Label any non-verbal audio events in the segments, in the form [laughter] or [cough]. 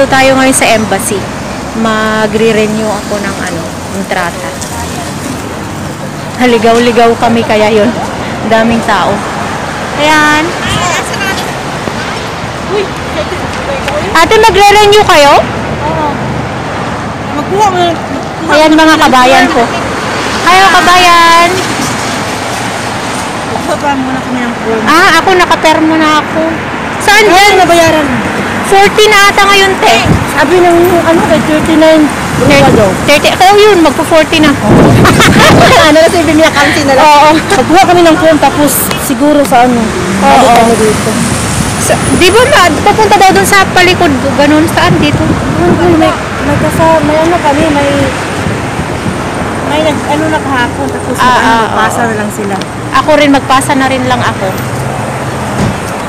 Nandito tayo ngayon sa embassy. Magre-renew ako ng ano, kontrata. Haligaw-ligaw kami kaya yun. Daming tao. Ayan. Ate, magre-renew kayo? Magkuha mo. Ayan mga kabayan ko. Kayo kabayan. Magkuha muna kami ng form. Ah, ako nakapermo na ako. Saan Ano dyan? nabayaran? 40 na ata ngayon, te. Sabi ng ano kay 39 Ruwa daw. 30. Kaya yun, magpo-40 na. [laughs] ano na sabi niya kansi na lang. Oo. Magkuha kami ng form tapos siguro sa ano. Oo. Oo. Ano dito. Sa, di ba ma, papunta daw dun sa palikod, ganun, saan dito? May, may, may kasa, may ano kami, may may nag, ano na kahapon tapos Ah, ano, ah, pasa oo. na lang sila. Ako rin, magpasa na rin lang ako.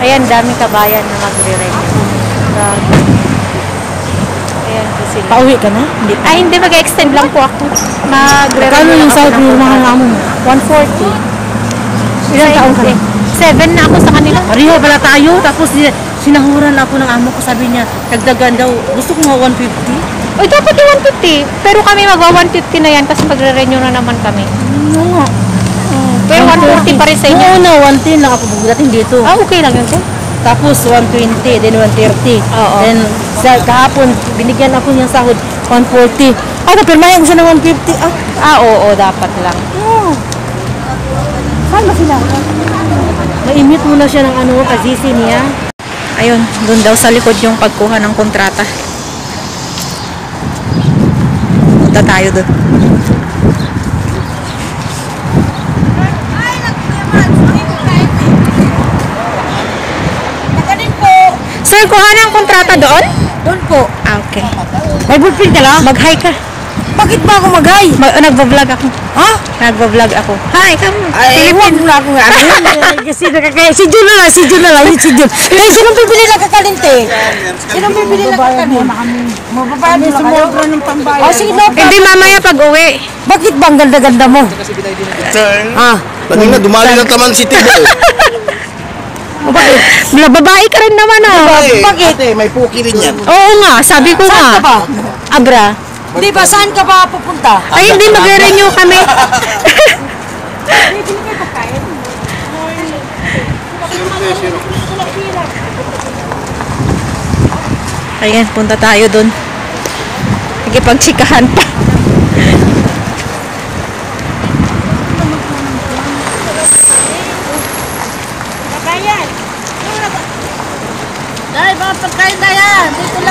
Ayan, dami kabayan na magre-renew. Ayan po sila. Pauwi ka na? Hindi Ay, hindi, mag-extend lang po ako. Magre-renew Kano yung sahod ng mo mga amo mo? 140. Ilang taon ka na? Seven na ako sa kanila. Pareho pala tayo, tapos si- sinahuran ako ng amo ko, sabi niya, dagdagan daw, gusto ko mga 150. Uy, dapat yung 150. Pero kami magwa 150 na yan kasi magre-renew na naman kami. Oo nga. Pero 140 pa rin sa inyo. Oo na, 110 lang ako pagdating dito. Ah, okay lang yun. te. Tapos 120, then 130. Oo. Then sa kahapon, binigyan ako niyang sahod, 140. Ah, napirmayan ko siya ng 150. Ah, Ah, oo, dapat lang. oh. Saan ba sila? Naimit muna siya ng ano, kazisi niya. Ayun, doon daw sa likod yung pagkuha ng kontrata. Punta tayo doon. Sir, kuha ng kontrata doon? Doon po. Ah, okay. May ballpen ka lang? Mag-hi ka. Bakit ba ako mag-hi? Mag nagbablog ako. Ha? Nagbablog ako. Hi, come. Ay, huwag na ako nga. Kasi nakakaya. Si Jun na lang, si Jun na lang, si Jun. Eh, sinong bibili ng kakalinte? Sinong bibili ng kakalinte? Mababayad mo na kayo? ng pambayad. Oh, sige, no Hindi mamaya pag uwi. Bakit ba ang ganda-ganda mo? Ah, Kanina dumali ng Taman City Boy. Bakit? Babae ka rin naman ah. Eh, bakit? Ate, may puki rin yan. Oo nga, sabi ko Saan ka ba? nga. Abra. Di ba, saan ka ba pupunta? Ay, hindi, magre-renew kami. Ayan, punta tayo doon. Nagipagtsikahan pa. Dahil mga pagkain na yan. Dito lang ako, mamaya.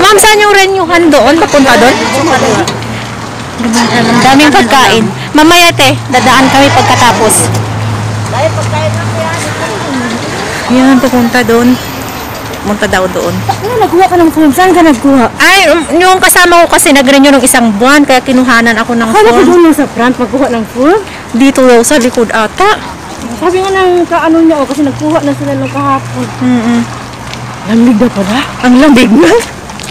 Ma'am, saan yung renewhan doon? Papunta doon? Daming pagkain. Mamaya te, dadaan kami pagkatapos. Yan. Pupunta doon. Pumunta daw doon. Ano, nagkuha ka ng form? Saan ka nagkuha? Ay, um, yung kasama ko kasi nag-renew ng isang buwan, kaya kinuhanan ako ng Kala ko form. doon lang sa front, magkuha ng form? Dito daw sa likod ata. Sabi nga ng kaano niya, oh, kasi nagkuha na sila ng kahapon. Mm Lamig na pala. Ang lamig na.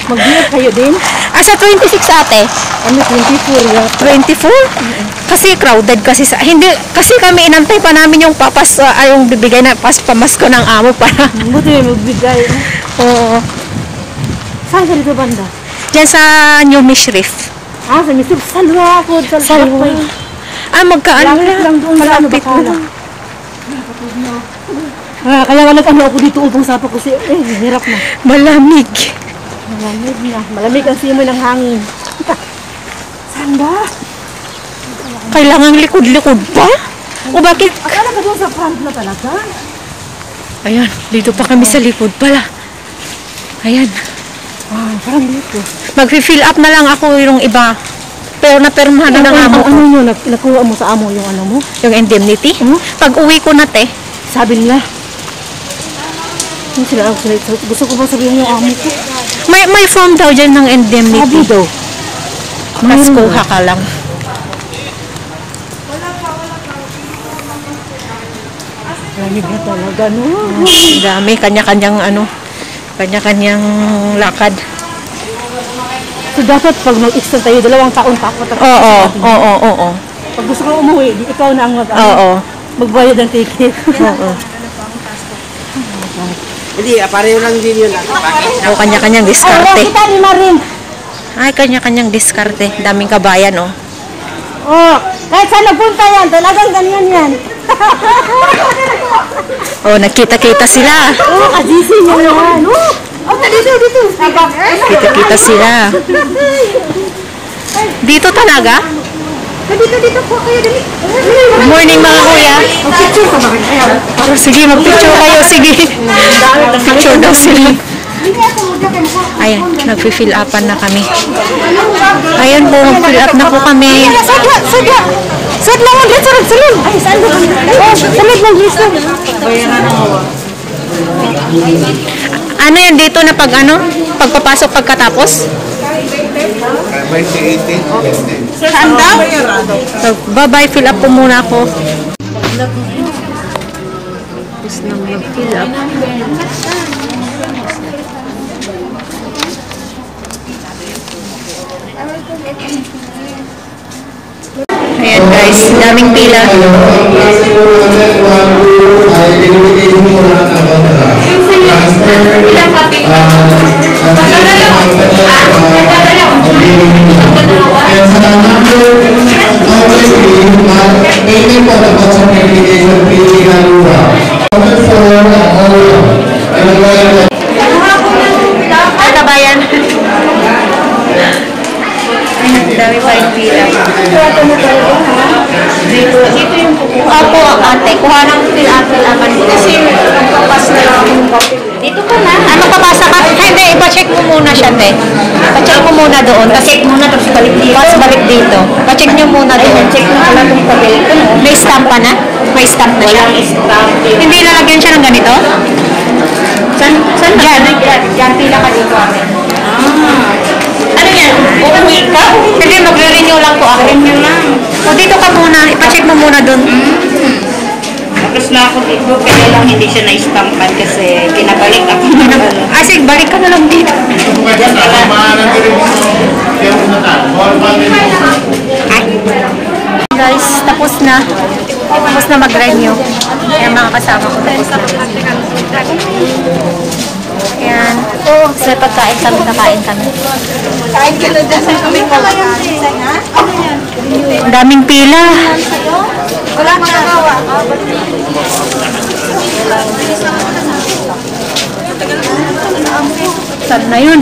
Mag-beer kayo din? Ah, sa 26 ate. Ano, 24 ya. 24? Kasi crowded kasi sa... Hindi, kasi kami inantay pa namin yung papas, ah, yung bibigay na pas pamasko ng amo para. [laughs] Buti may magbigay. Oo. Saan ka dito banda? Diyan sa New Mishrif. Ah, sa Misip, salwa ako. Salwa. Salwa. Ah, magkaano Malapit lang doon, Malapit sa ano, lang. Ah, kaya nga nag-ano ako dito upang sapa ko si... Eh, hirap na. Malamig. Malamig na. Malamig ang simoy ng hangin. Saan ba? Kailangan likod-likod pa? O bakit? Akala ka doon sa front na talaga? Ayan, dito pa kami sa likod pala. Ayan. Ah, parang dito. Mag-fill up na lang ako yung iba. Pero napermahan na ng amo ko. ano nak- nakuha mo sa amo yung ano mo? Yung indemnity. Hmm? Pag uwi ko na te, Sabi nila. Yung sila sila. Gusto ko ba sabihin yung amo ko? may, may form daw dyan ng Sabi indemnity. daw. Tapos kuha ka lang. Lamig na talaga, no? Ang dami, kanya-kanyang ano, kanya-kanyang lakad. So, dapat pag mag-extend tayo, dalawang taon pa ako. Oo, oo, oo, oo. Pag gusto ko umuwi, ikaw na ang mag, Oo. magbayad ng ticket. [laughs] Oo. Hindi, pareho lang din yun. O, kanya-kanyang Ay, diskarte. kita ni Marin. Ay, kanya-kanyang diskarte. Daming kabayan, oh. Oh, kahit saan napunta yan, talagang ganyan yan. [laughs] Oh, nagkita-kita sila. Oh, kasisi niya naman. Oh, oh, dito, dito. Kita-kita sila. Dito talaga? Dito, dito po kayo, dali. Good morning, mga kuya. Picture ka ba? Ayan. Oh, sige, mag-picture kayo. Sige. Picture daw sila. Ayan, nag-fill upan na kami. Ayan po, mag-fill up na po kami. Sadya, sadya. Sad lang ang litsa salon. Ay, saan ba? Oh, salon lang litsa. Ano yan dito na pag ano? Pagpapasok pagkatapos? Saan daw? So, bye-bye, fill up po muna ako. Tapos nang mag-fill up. Ayan guys, daming pila. And another topic Ini have aiming for the concentration period in Alura. May stamp na siya? stamp. Hindi lalagyan siya ng ganito? San? San? Diyan. Diyan, pila ka dito, ate. Ano yan? Uuwi ka? Hindi, magre-renew lang po ako. Renew lang. O dito ka muna, ipacheck mo muna dun. Tapos na ako dito, kaya lang hindi siya na-stampan kasi kinabalik ako ng ano. Ah, sige, balik ka na lang dito. Guys, tapos na. Tapos na mag-renew. Ayan, mga kasama ko tapos na. Ayan. So, pagkain kami, kakain kami. Kain ka na dyan. Kami pa kayo. Ang daming pila. Wala ka nagawa. Saan na yun?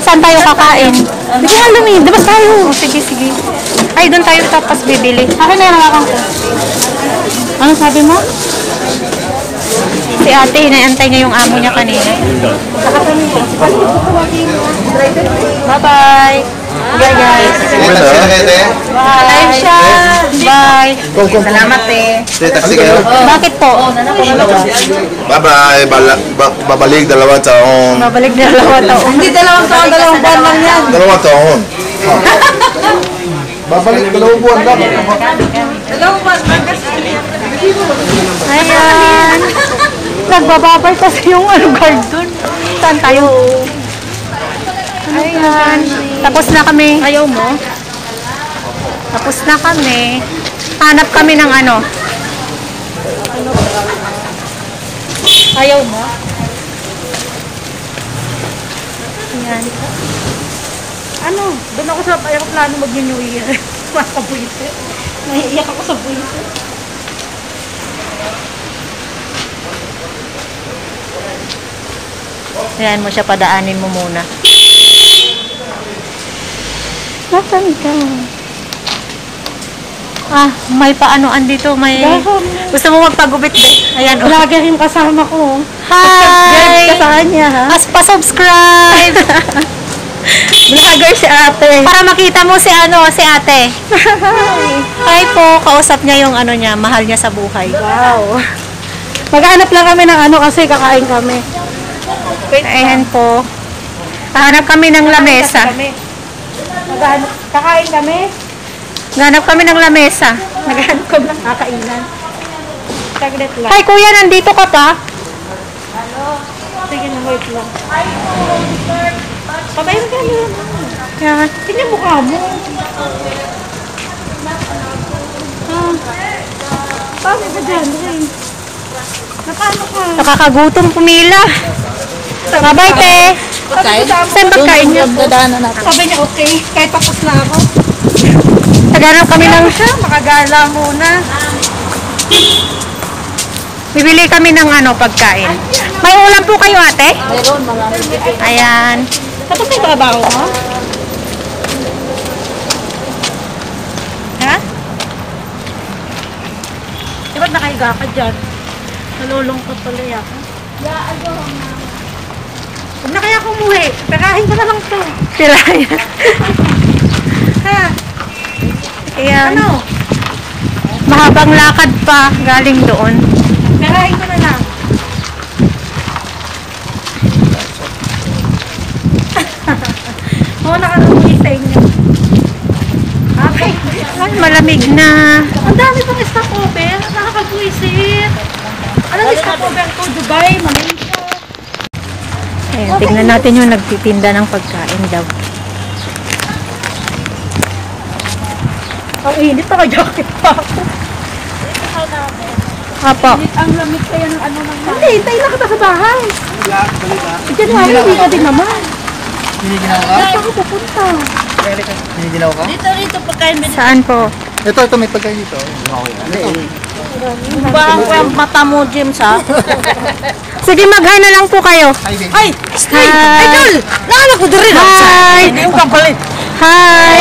Saan tayo kakain? Sige nga, Lumi. Dabas tayo. Oh, sige, sige. Ay, doon tayo tapos bibili. Akin na yung nakakang ko. Ano sabi mo? Si ate, inaantay niya yung amo niya kanina. Bye-bye. Bye, guys. Bye. Siya. Bye. Salamat eh. Taxi kayo? Bakit po? Bye-bye. Bala- ba- babalik dalawang taon. Mabalik na dalawa taon. Hindi dalawang taon, dalawang buwan lang yan. Dalawang taon. Babalik dalawang buwan lang. Dalawang buwan. Ayan. Nagbababay kasi yung ano guard dun. Saan tayo? Ayan. Tapos na kami. Ayaw mo? Tapos na kami. Hanap kami ng ano. Ayaw mo? Ayan. Ano? Doon ako sa aeroplano mag-New Year. [laughs] Makabuite. Naiiyak ako sa buite. Ayan mo siya, padaanin mo muna. Nasaan ka? Ah, may paanoan dito, may... Dahon. Gusto mo magpagupit ba? Ayan, oh. Vlogger yung kasama ko. Hi! Guide ka sa kanya, ha? As pa-subscribe! [laughs] Vlogger si ate. Para makita mo si ano, si ate. [laughs] Hi po, kausap niya yung ano niya, mahal niya sa buhay. Wow. Maghanap lang kami ng ano kasi kakain kami. Ayan po. Hahanap kami ng lamesa. Maghanap, kakain kami. Ganap kami ng lamesa. Maghanap kami ng kakainan. Saglit lang. Hi kuya, nandito ka pa? Sige na, wait lang. Pabayin ka na. Yan. Tingnan mukha mo. Ah. Paano ka dyan? Rin? Napano ka? Nakakagutom pumila. Bye-bye, te. Saan pagkain niyo? Sabi niya, okay. Kahit tapos na ako. Naghanap kami ng... Siya, makagala muna. Bibili kami ng ano, pagkain. May ulam po kayo, ate? Meron, mga Ayan. Tapos na yung trabaho mo? Ha? Eh, ba't nakahiga ka dyan? Nalulungkot tuloy ako. Huwag na kaya kumuhi. Perahin ko na lang to. Yan. Ha? Ayan. Ano? Mahabang lakad pa galing doon. Perahin ko na lang. Oo, nakakumuhi sa inyo. Okay. Ay, malamig na. Ang dami pang stopover. Nakakagwisit. Ano yung stopover to? Dubai, Malaysia. Ayan, tingnan natin yung nagtitinda ng pagkain daw. Ang init, naka-jacket pa ako. Apo. Ang lamig kaya ng ano ng Hindi, hintay na kita sa bahay. Diyan nga, hindi ka din naman. Hiniginaw ka? Saan ako pupunta? Hiniginaw ka? Dito, dito, pagkain mo. Saan po? Ito, ito, may pagkain dito. Ba ang mata mo, James, [laughs] ha? Sige, mag-hi na lang po kayo. Hi, baby. Ay! Hi! Idol! Nakala ko din rin. Hi! Hindi yung kapalit. Hi!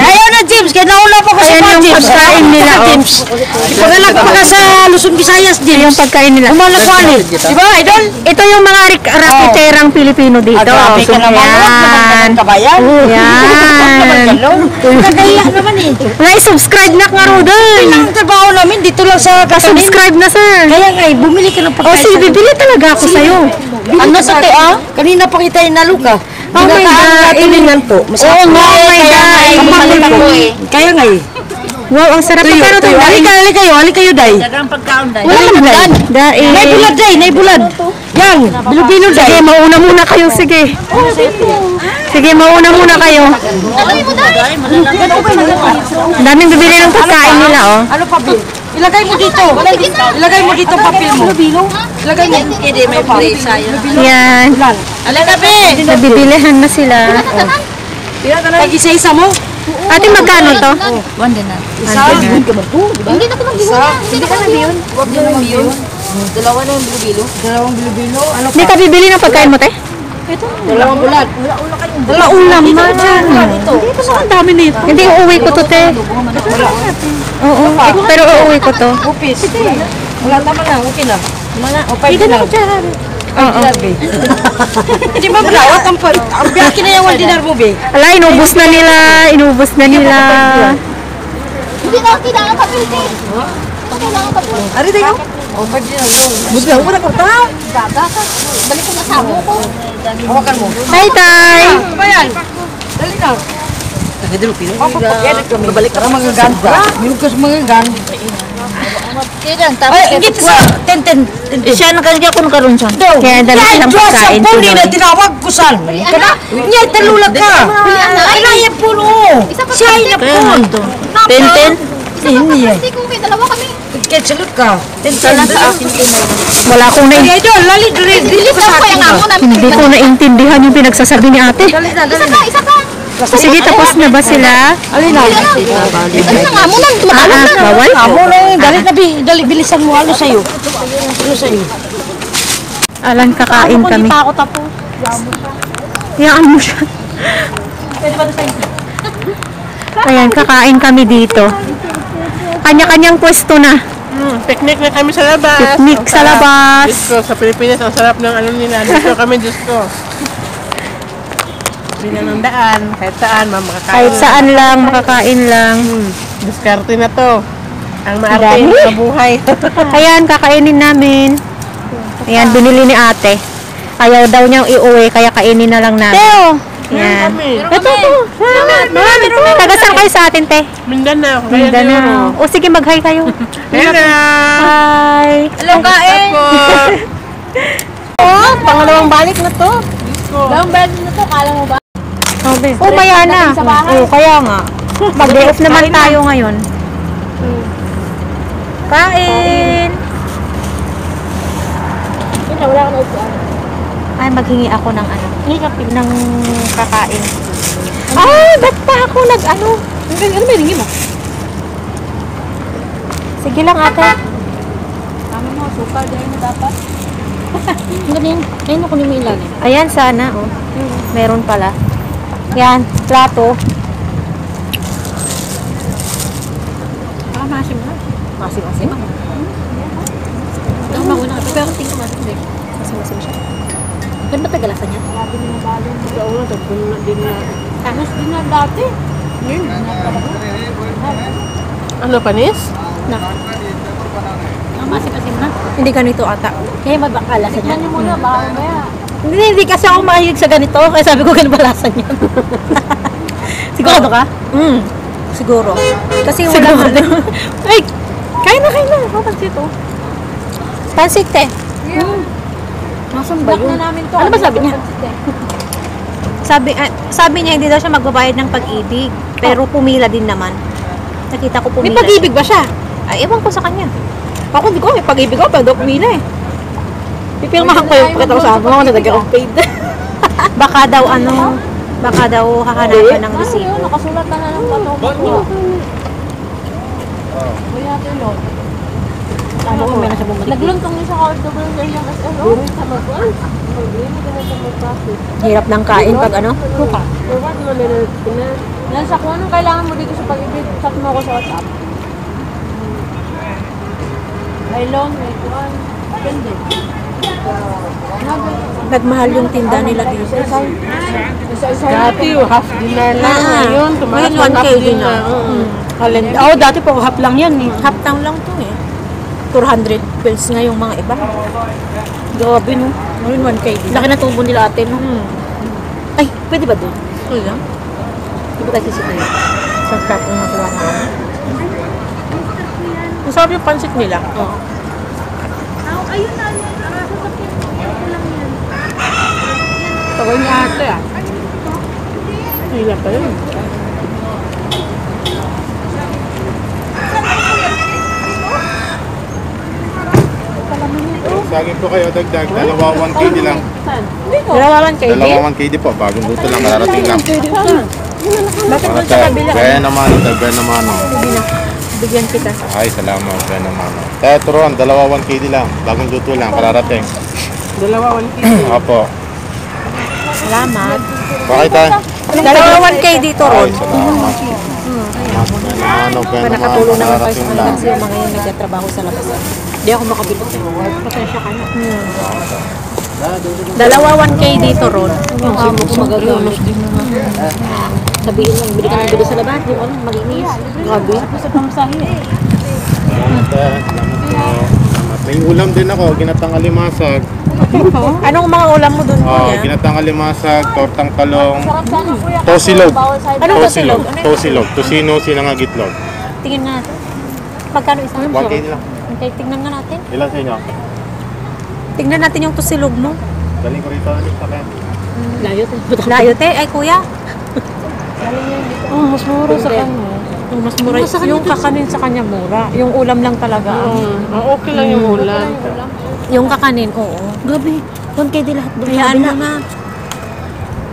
Ayaw na, James. Kaya nauna pa ko sa mga James. pagkain nila, oh. James. Pagalag pa ka sa Luzon, Visayas, James. Yung pagkain nila. Umalagwani. Di ba, Idol? Ito yung mga rik- rakiterang Pilipino dito. grabe ka naman. Yan. kabayan. Yan. Kagaya naman eh. Na-subscribe na ka, Rodel. Ang trabaho namin dito lang sa Kasamin. Subscribe na, sir. Kaya nga eh, bumili ka ng O, pagkain. sige, bibili talaga ako sa'yo. Ano sa te, ah? Kanina pa kita inaluka. Oh my God. Ilinan po. Oh my God. Kaya nga eh. Wow, ang sarap. Pero ito, Halika, halika kayo, halika kayo, day. Wala kang bulad. Dahil. Nay bulad, day, nay bulad. Yan, bilo-bilo, day. Sige, mauna muna kayo. Sige. Sige, mauna muna kayo. Ang daming bibili ng pagkain nila, oh. Ano pa, Bill? Ilagay mo dito. Ilagay mo dito papel mo. Ilagay mo. Hindi, may play sa'yo. Yan. Halika, Bill. Nabibilihan na sila. Pag isa-isa mo. Ate, magkano to? Isa. Hindi ka mag-isa. Hindi ka nag-yun. Huwag mo nag-yun. Dalawa na yung bilo-bilo. Dalawang bilo-bilo. Ano Hindi ka bibili ng pagkain mo, te? Dalawang bulat. Maulam man. Dito. Dito sa ang dami nito. Hindi, uuwi ko to, te. Oo, pero uuwi ko to. Upis. Wala tama na. Okay na. [laughs] Wala. O, pwede na. Oo. Hindi ba malawat ang? Ang biyakin na yung dinar mo, be. Ala, inubos na nila. Inubos na nila. Hindi na kailangan kapilti. Kailangan kapilti. Ari tayo. O, pwede na. Musla, wala pa ta. Gaga ka. Balik ko kasama ko. Hawakan mo. Hi, Tay. Ano ba yan? Dali na. Tagadalo, pino. O, pagpagyanit kami. Babalik ka mga gan. Minug ka sa mga gan. Kailan? Ay, ingit sa ten ten. Siya nakagya ko karon siya. Kaya dami silang pagkain Sa puli na tuloy. tinawag ko saan. Kana, niya, talulag ka. Ay, naya pulo. Siya ay napun. Ten, ten? Hindi yan. Hindi ko may dalawa kami. Salute ka. Ten ten. sa akin Wala akong na Ay, idol, lali, dali, ko Isa sa ko akin. hindi ko naintindihan yung pinagsasabi ni ate. Dali dali Isa ka, isa ka. Sige, tapos na ba sila? Alin na. Ano na nga mo nang Ah, ah, na. bawal? Amo na yun. Dali na. Dali, bilisan mo. Ano sa'yo? Ano sa'yo? Alan, kakain kami. ako tapo. Yaan mo siya. Ayan, kakain kami dito. Kanya-kanyang pwesto na. Hmm, picnic na kami sa labas. Picnic sa labas. Diyos ko, sa Pilipinas, ang sarap ng ano nila. Diyos ko kami, Diyos ko. [laughs] Sila ng daan, kahit saan, mamakakain. Kahit saan lang, makakain lang. Diskarte na to. Ang maarte sa buhay. [laughs] Ayan, kakainin namin. Ayan, binili ni ate. Ayaw daw niyang iuwi, kaya kainin na lang namin. Teo! Ayan. Ito, ito. Marami, Taga saan kayo sa atin, te? Mindanao. Mindanao. O sige, mag-hi kayo. [laughs] Hello! Hi! Hello, kain! [laughs] Oh, pangalawang balik na to. Dalawang bed na to, kala mo ba? Oh, maya na. Oh, kaya nga. [laughs] Mag-day off naman tayo ngayon. Kain! Wala ka na upuan. Ay, maghingi ako ng ano, ng kakain. Ay, ba't pa ako nag ano? Ano ba ringi mo? Sige lang ate. Tama mo, suka, dahil [laughs] mo dapat. Ganyan. Ngayon ako mo ilalim. Ayan sana, oh. Meron pala. Yan, plato. Baka masim na. Masim, masim. Ito mauna ka. Pero tingin ko masim din. Masim-masim siya. Ganun ba tagalasan niya? Grabe na nabalo. Oo, tagpun na din na. Tanos din na dati. Ano, panis? Ang masim-masim na. Hindi ganito ata. Kaya mabakalasan niya. Tignan muna, baka mamaya. Hindi, hindi kasi ako mahilig sa ganito. Kaya sabi ko, ganun balasan yan. [laughs] Sigurado ka? Mm. Siguro. Kasi wala Siguro. Ay, kain na, kain na. Oh, pansit oh. Pansit, te. Nasaan ba yun? Na namin to. Ano ba sabi niya? Sabi, ah, sabi niya, hindi daw siya magbabayad ng pag-ibig. Pero pumila din naman. Nakita ko pumila. May pag-ibig ba siya? Ay, ewan ko sa kanya. Ako hindi ko, may pag-ibig ako, pero daw pumila eh. Pipirmahan ko yung sa mo, na nag-akong paid. Baka daw ano, baka daw hahanapan ng resibo. Nakasulat na na ng patoka ko. Kaya natin yun. Ano ko, meron siya bumalik. Nagluntong niya sa card double sa iyang SLO. Na sa mag-profit. Hirap ng kain pag ano. Kuka. Yan sa kung anong kailangan mo dito sa pag-ibig, chat mo ako sa WhatsApp. May loan, may kuhan. Depende. Nagmahal yung tinda nila dito. Dati, half dinner lang. Ah, Ngayon, ngayon, ng half 1K din dinner. na. Oo. Kalenda. Oh, dati po half lang yan eh. Half tang lang to eh. 400 pills nga yung mga iba. Grabe no. Ngayon 1K din. Laki na tubo nila ate no. Ay, pwede ba doon? Oo lang. Di ba tayo sisipin? Sa crap ng mga tuwa na. Masarap yung pansit nila. Tawag niya ate ah. Hila pa yun. Saging po kayo, dagdag. Dalawa 1 KD lang. Dalawa 1K Dalawa 1 KD po. Bagong luto lang, kararating lang. Bakit doon sa kabila? Kaya naman, kaya naman. Na. Bigyan kita. Ay, salamat. Kaya naman. Kaya turuan, dalawa 1 KD lang. Bagong luto lang, kararating. Dalawa, one kilo. [clears throat] Opo. Salamat. Bakit tayo? Dalawa 1K dito Ay, ron. salamat. Kaya naman, kaya naman. Nakatulong naman kayo sa mga yung nagtatrabaho sa labas. Hindi ako makabili. Pasensya ka na. Dalawa 1K dito ron. Yung amo ko magagamit. Sabihin lang, bili ka ng bili sa labas. Yung ano, maginis. Grabe. Sa pamasahe eh. Eh. Po. Salamat. May ulam din ako, ginatang alimasag. Anong mga ulam mo dun, Oh, kuya? ginatang alimasag, tortang talong, tosilog. Anong Tosilog. tosilog? Ano. Tosino, sinangag itlog. Tingin nga natin. Magkano isa? 1 KD lang. Okay, tingnan nga natin. Ilan sa inyo? Tingnan natin yung tusilog mo. Galing ko rito. Na kayo. Layo to. Layo te. Ay, kuya. Oh, mas mura sa kanya. Yung mas mura. Yung kakanin sa kanya mura. Yung ulam lang talaga. Mm. Ah, okay lang yung ulam. Yung kakanin, oo. Gabi. 1K di lahat doon. Hayaan mo na.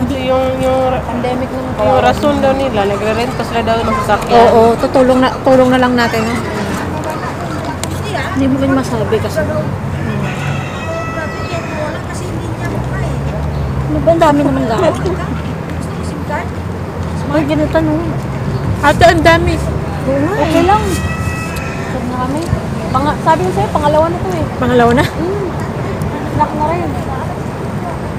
Kasi yung, yung, Pandemic naman yung rason daw nila, nagre-rent pa sila daw ng sasakyan. Oo, tutulong na, tulong na lang natin. No? Hindi mo rin masabi kasi. Ano ba? Ang dami naman lahat. Ay, ganito no. Ate, ang dami. Okay lang. Sure na kami. Pang sabi ko sa'yo, pangalawa na to eh. Pangalawa na. Lock na rin.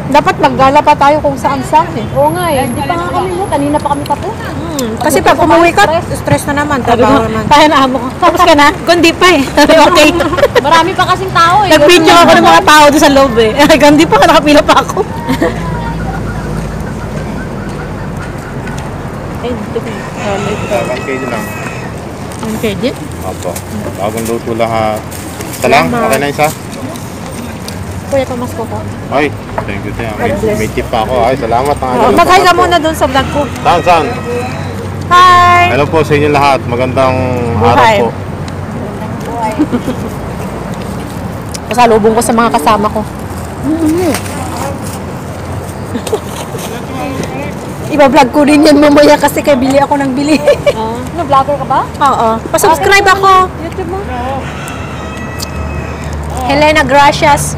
Dapat maggala pa tayo kung saan saan eh. Oo nga eh. Hindi pa nga kami mo. Kanina pa kami tapos. Kasi pag umuwi ka, stress na naman, trabaho naman. Kaya na amo ko. [laughs] Tapos ka na? Kundi pa eh. [laughs] okay. [laughs] Marami pa kasing tao eh. Nag-video ako ng mga tao doon sa loob eh. Gandi pa, nakapila pa ako. Eh, dito ko. Uh, 1 kg lang. Ang kredit? Opo. Bagong luto lahat. Isa lang? Okay na isa? Kuya, pamasko ko. Ay, thank you, Tia. May, may tip pa ako. Ay, salamat. Ang Mag-hi ka muna doon sa vlog ko. Saan, saan? Hi! Hello po sa inyo lahat. Magandang araw po. [laughs] Pasalubong ko sa mga kasama ko. [laughs] Iba-vlog ko rin yan mamaya kasi kay bili ako ng bili. [laughs] Ah, ano, vlogger ka ba? Oo. Pasubscribe ako. YouTube mo? Helena Gracias.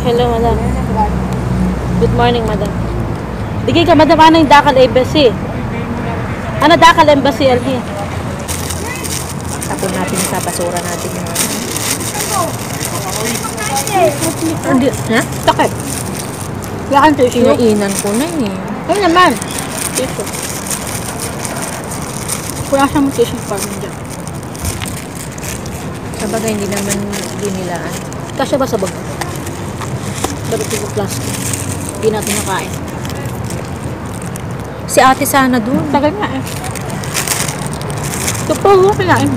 Hello, madam. Good morning, madam. Digay ka, madam, ano yung Dakal Embassy? Ano Dakal Embassy, LP? Tapon natin sa basura natin yung... Hindi. Ha? Takip. Wala kang tissue. Inainan ko na eh. Ano naman? Tissue. Wala siyang tissue pa rin dyan. Sabagay, hindi naman dinilaan. Kasya ba sa bag? Pero ito plastic. Hindi natin nakain. Si ate sana dun. Tagal nga eh. Ito po, oh, kinain.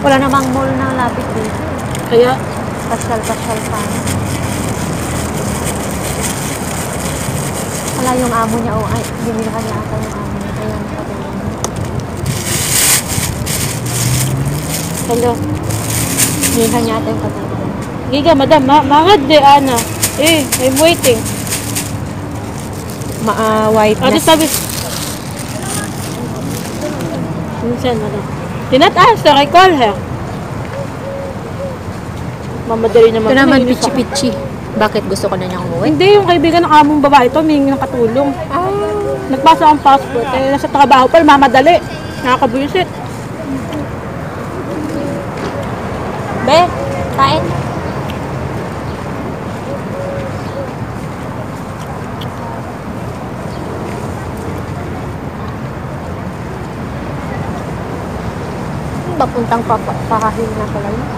Wala namang mall na lapit dito. Kaya, Pasyal-pasyal pa. Wala yung amo niya. Oh, ay, binilhan niya ata yung amo niya. Kaya nakatulong. hello. Binilhan niya ata yung katulong. Giga, madam, ma mangad de, Ana. Eh, I'm waiting. Ma-white Ano sabi? Minsan, madam. Did not answer, I call her. Mamadali naman. Ito naman, pichi-pichi. Bakit gusto ko na niyang umuwi? Hindi, yung kaibigan ng among babae ito, humingi ng katulong. Nagpasa ang passport, eh, nasa trabaho pa, mamadali. Nakakabuisit. Be, kain. Papuntang pa pakahin na pala yun.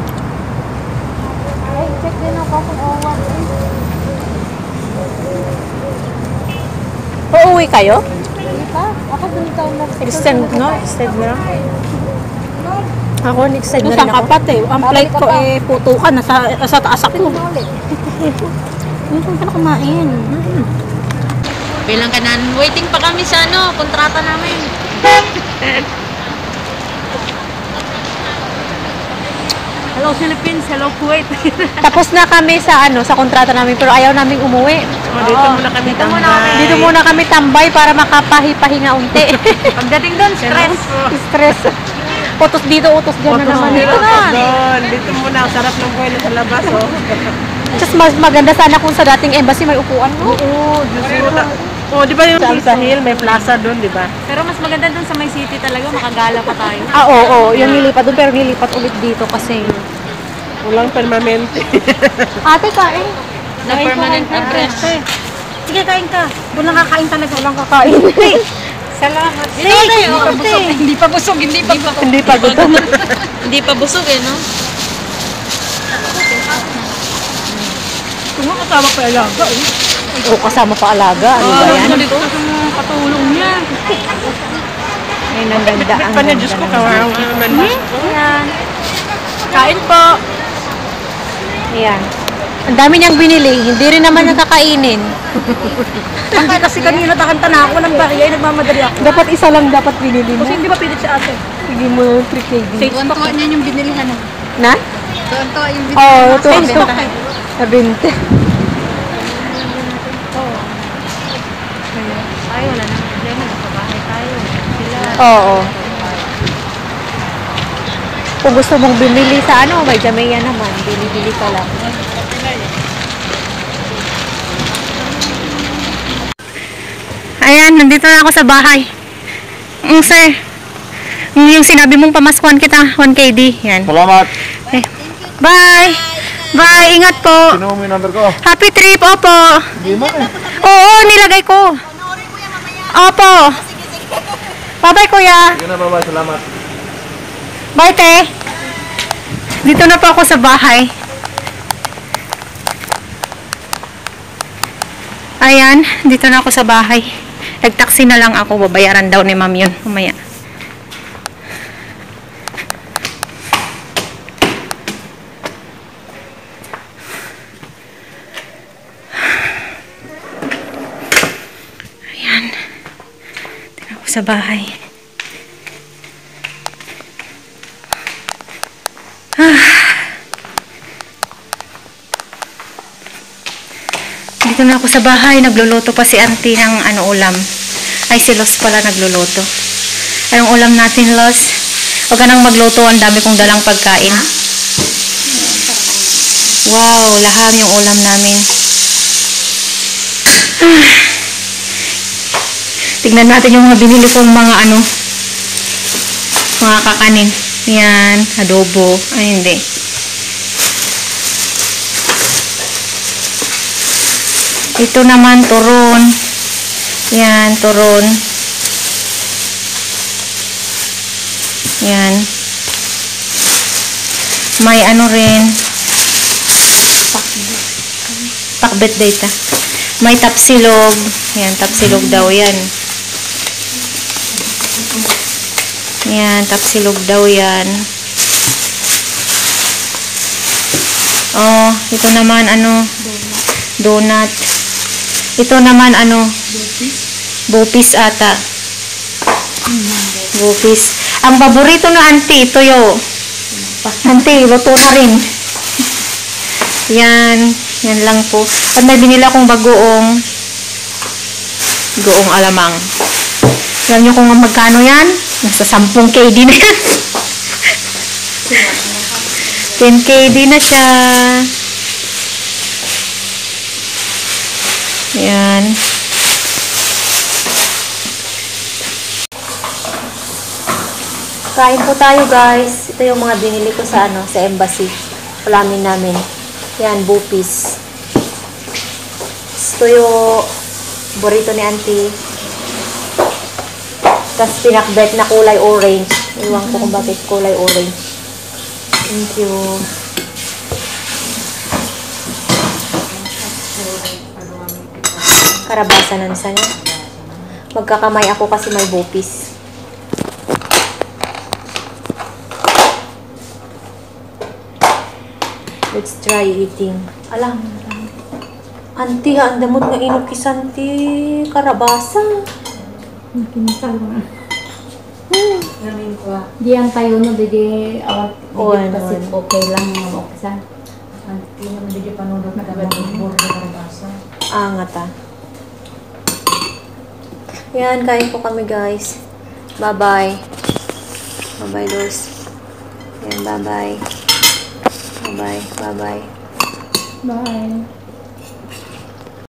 Ay, check din ako kung owan. Uuwi kayo? Ako dun tayo na. Extend, no? Extend mo lang. Ako, extend na rin ako. kapat eh. Ang flight ko eh, putukan. Nasa, nasa taas ako. Hindi ko na kumain. Bilang ka nan. Waiting pa kami sa ano, kontrata namin. [laughs] Hello Philippines, hello Kuwait. [laughs] Tapos na kami sa ano, sa kontrata namin pero ayaw naming umuwi. dito muna kami Dito muna kami. Dito muna kami tambay para makapahi-pahinga unti. [laughs] Pagdating doon, stress. Stress. Utos dito, utos dyan na naman. Dito na. Doon, dito muna. Ang sarap ng buhay sa labas, oh. Tapos mas maganda sana kung sa dating embassy may upuan, no? Oo, Diyos ko. Oh, di ba yung sa Hill, may plaza doon, di ba? Pero mas maganda doon sa may city talaga, makagala pa tayo. Ah, oo, oo. Yung nilipat doon pero nilipat ulit dito kasi. Walang permanente. [laughs] Ate, kain. Na permanent address. Sige, kain ka. Walang kakain [laughs] talaga. Walang Kain. Salamat. Hindi pa busog. Hindi pa busog. Hindi pa busog. Hindi pa gutom. [laughs] Hindi pa busog eh, no? Kung kasama pa alaga eh. Oo, kasama pa alaga. Ano ba yan? Dito sa mga katulong niya. Ay, ang ganda. Ang Pa niya, ganda Diyos ko, kawawa naman. Ayan. Kain po. Ayan. Ang dami niyang binili. Hindi rin naman niya kakainin. [laughs] Baka kasi kanina takanta na ako ng bariya, nagmamadali ako. Dapat isa lang dapat binili mo. Kasi hindi ba pilit si ate? Sige mo yung 3 kg. Stage stock. niya yung binilihan ng Na? Tonto yung Oo, oh, ito. Stage stock. Na 20. Ay, wala na problema. Nakabahay tayo. Sila. Oo. Kung gusto mong bumili sa ano, may Jamea naman. Bili-bili ka lang. Ayan, nandito na ako sa bahay. Mm, sir, yung sinabi mong pamaskuhan kita, 1KD. Yan. Salamat. Eh, bye! Bye, ingat po. Sino mo yung number ko? Happy trip, opo. Hindi mo eh. Oo, nilagay ko. Opo. Bye-bye, kuya. Sige na, bye-bye. Salamat. Bye, te. Dito na po ako sa bahay. Ayan, dito na ako sa bahay. Nagtaksi na lang ako. Babayaran daw ni ma'am yun. Umaya. Sa bahay. Dito na ako sa bahay. Nagluluto pa si auntie ng ano ulam. Ay, si Los pala nagluluto. Anong ulam natin, Los? Huwag ka nang magluto. Ang dami kong dalang pagkain. Wow, laham yung ulam namin. Ah. [laughs] Tignan natin yung mga binili kong mga ano, mga kakanin. Yan, adobo. Ay, hindi. Ito naman, turon. Yan, turon. Yan. May ano rin. Pakbet data. May tapsilog. Yan, tapsilog daw yan. Yan, tapsilog daw yan. Oh, ito naman ano, donut. Ito naman ano, bupis ata. Bupis. Ang paborito na auntie, ito yo. Auntie, luto na rin. Yan, yan lang po. At may binila kong bagoong goong alamang. Alam niyo kung magkano yan? Nasa 10 KD na yan. 10 KD na siya. Yan. Kain po tayo guys. Ito yung mga binili ko sa ano, sa embassy. Ulamin namin. Yan, bupis. Ito yung burrito ni auntie. Tapos pinakbet na kulay orange. Iwan ko kung bakit kulay orange. Thank you. Karabasan na nisa niya. Magkakamay ako kasi may bupis. Let's try eating. Alam. Auntie, ang damot nga inukis, auntie. Karabasa. Diyan tayo no, bidi awat Oo, bidi ano, kasi ano. okay lang mo okasan. Ah, nga ta. Yan, kain po kami guys. Bye-bye. Bye-bye, Luz. Yan, bye-bye. Bye-bye, bye-bye. Bye.